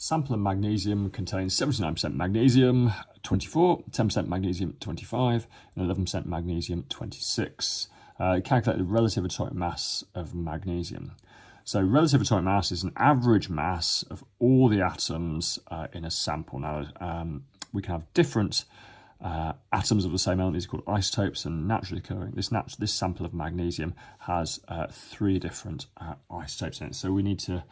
Sample of magnesium contains 79% magnesium, 24, 10% magnesium, 25, and 11% magnesium, 26. Uh, calculate the relative atomic mass of magnesium. So relative atomic mass is an average mass of all the atoms uh, in a sample. Now, um, we can have different uh, atoms of the same element, these are called isotopes and naturally occurring. This, nat this sample of magnesium has uh, three different uh, isotopes in it. So we need to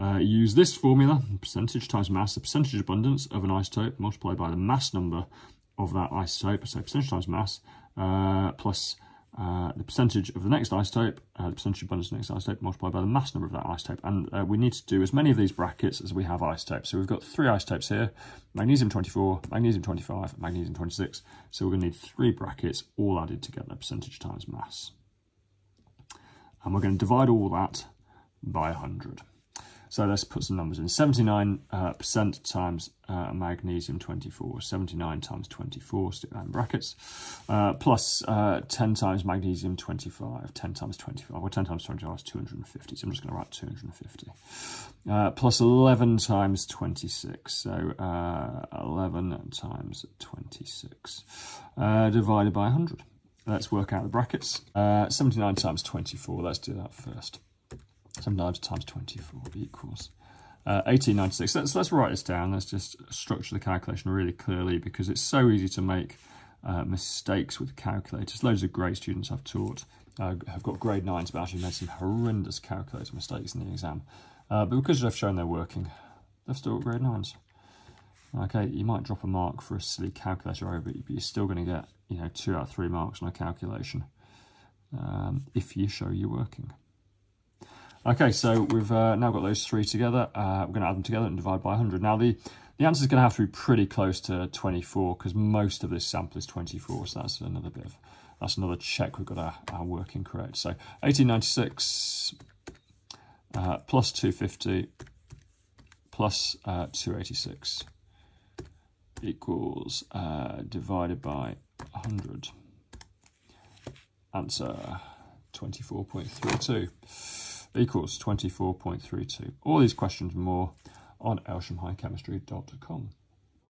uh, use this formula, percentage times mass, the percentage abundance of an isotope multiplied by the mass number of that isotope, so percentage times mass, uh, plus uh, the percentage of the next isotope, uh, the percentage abundance of the next isotope multiplied by the mass number of that isotope. And uh, we need to do as many of these brackets as we have isotopes. So we've got three isotopes here, magnesium 24, magnesium 25, magnesium 26. So we're going to need three brackets all added together, percentage times mass. And we're going to divide all that by 100. So let's put some numbers in. 79% uh, times uh, magnesium 24, 79 times 24, stick that in brackets, uh, plus, uh, 10 times magnesium 25, 10 times 25, well 10 times 25 is 250, so I'm just going to write 250. Uh, plus 11 times 26, so uh, 11 times 26, divided by 100. Let's work out the brackets. 79 times 24, let's do that first. 79 times 24 equals uh, 1896. Let's, let's write this down. Let's just structure the calculation really clearly because it's so easy to make uh, mistakes with calculators. Loads of great students I've taught uh, have got grade 9s but actually made some horrendous calculator mistakes in the exam. Uh, but because they've shown they're working, they've still got grade 9s. Okay, you might drop a mark for a silly calculator error, but you're still going to get, you know, two out of three marks on a calculation um, if you show you're working. Okay, so we've uh, now got those three together. Uh, we're going to add them together and divide by 100. Now, the, the answer is going to have to be pretty close to 24 because most of this sample is 24, so that's another bit of, that's another check we've got our, our working correct. So 1896 uh, plus 250 plus, uh, 286 equals uh, divided by 100. Answer 24.32 equals 24.32. All these questions and more on aylshamhighchemistry.com.